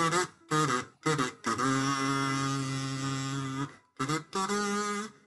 トゥルトゥルトゥルトゥルトゥ